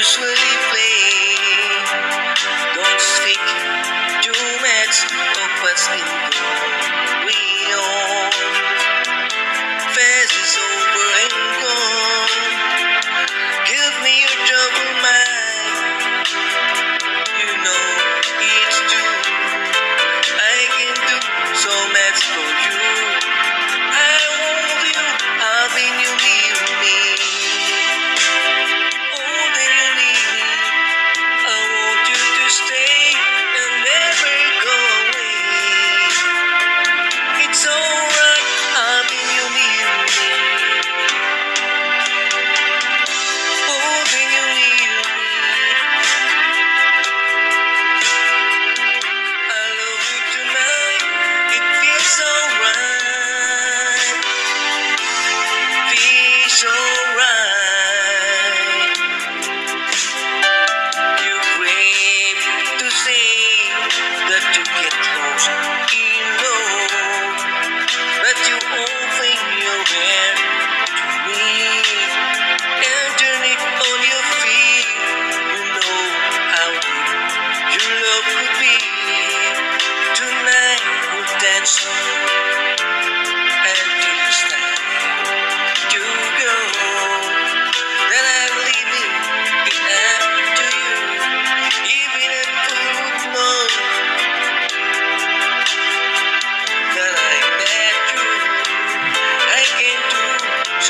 usually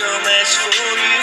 so much for you.